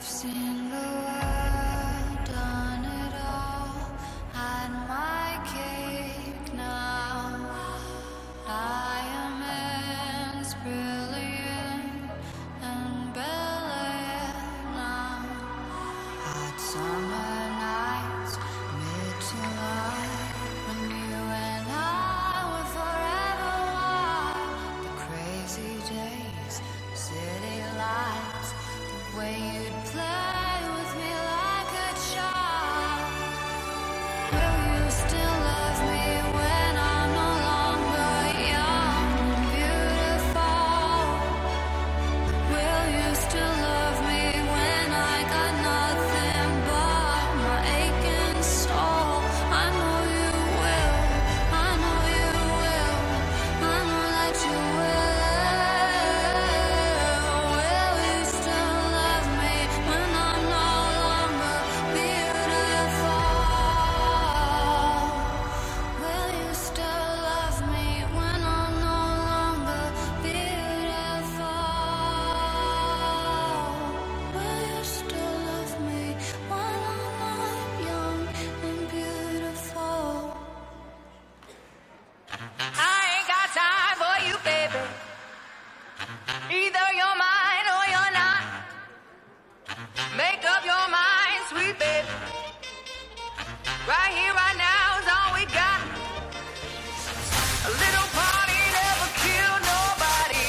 I've seen the world. Right here, right now is all we got. A little party never killed nobody.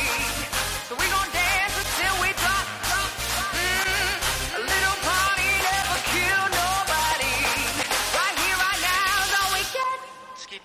So we gon' dance until we drop. drop. Mm. A little party never killed nobody. Right here, right now is all we got. Skip,